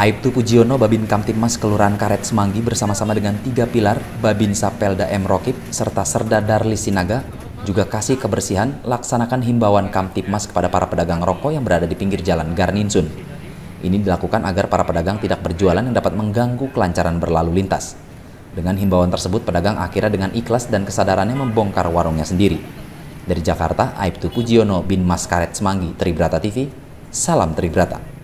Aibtu Pujiono, Babin Kamtipmas Kelurahan Karet Semanggi bersama-sama dengan tiga pilar, Babin Sapelda M. Rokib serta Serda Darli Sinaga, juga kasih kebersihan laksanakan himbauan Kamtipmas kepada para pedagang rokok yang berada di pinggir jalan Garninsun. Ini dilakukan agar para pedagang tidak berjualan yang dapat mengganggu kelancaran berlalu lintas. Dengan himbauan tersebut, pedagang akhirnya dengan ikhlas dan kesadarannya membongkar warungnya sendiri. Dari Jakarta, Aibtu Pujiono bin Mas Karet Semanggi, Tribrata TV, salam Tribrata.